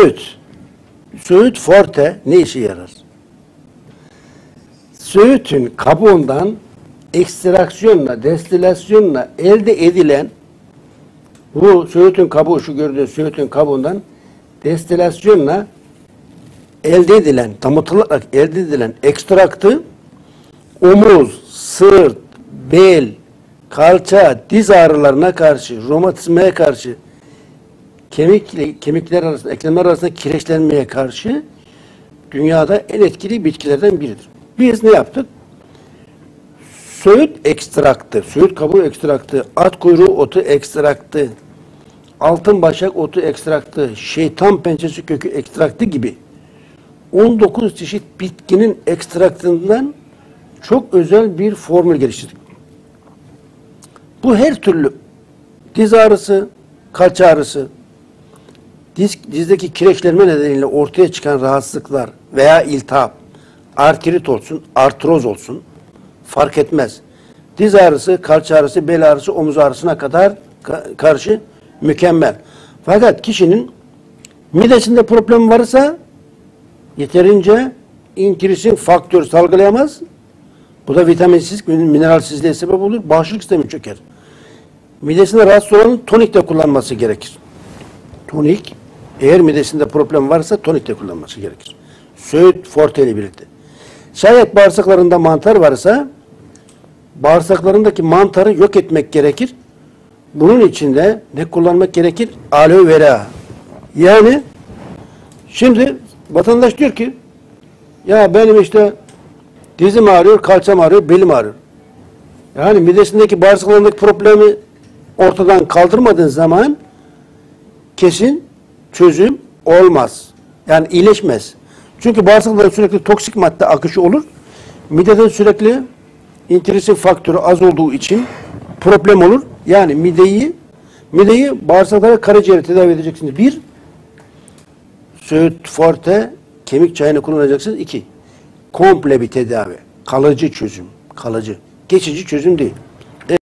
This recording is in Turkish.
Söğüt. Söğüt forte ne işe yarar? Söğütün kabuğundan ekstraksiyonla, destilasyonla elde edilen bu söğütün kabuğu, şu gördüğünüz söğütün kabuğundan destilasyonla elde edilen, damıtılarak elde edilen ekstraktı omuz, sırt, bel, kalça, diz ağrılarına karşı, romatizmaya karşı, kemik, kemikler arasında, eklemler arasında kireçlenmeye karşı dünyada en etkili bitkilerden biridir. Biz ne yaptık? Söğüt ekstraktı, söğüt kabuğu ekstraktı, at kuyruğu otu ekstraktı, altın başak otu ekstraktı, şeytan pençesi kökü ekstraktı gibi 19 çeşit bitkinin ekstraktından çok özel bir formül geliştirdik. Bu her türlü diz ağrısı, kalça ağrısı, diz, dizdeki kireçlenme nedeniyle ortaya çıkan rahatsızlıklar veya iltihap, artrit olsun, artroz olsun fark etmez. Diz ağrısı, kalça ağrısı, bel ağrısı, omuz ağrısına kadar ka- karşı mükemmel. Fakat kişinin midesinde problem varsa yeterince inkirisin faktörü salgılayamaz. Bu da vitaminsizlik, mineralsizliğe sebep olur. Bağışıklık sistemi çöker. Midesinde rahatsız olanın tonik de kullanması gerekir. Tonik, eğer midesinde problem varsa tonik de kullanması gerekir. Söğüt forte ile birlikte. Şayet bağırsaklarında mantar varsa bağırsaklarındaki mantarı yok etmek gerekir. Bunun için de ne kullanmak gerekir? Aloe vera. Yani şimdi vatandaş diyor ki ya benim işte dizim ağrıyor, kalçam ağrıyor, belim ağrıyor. Yani midesindeki bağırsaklarındaki problemi ortadan kaldırmadığın zaman kesin çözüm olmaz. Yani iyileşmez. Çünkü bağırsaklarda sürekli toksik madde akışı olur. Mideden sürekli intirisin faktörü az olduğu için problem olur. Yani mideyi mideyi bağırsaklara karaciğeri tedavi edeceksiniz. Bir, Söğüt Forte kemik çayını kullanacaksınız. İki, komple bir tedavi. Kalıcı çözüm. Kalıcı. Geçici çözüm değil.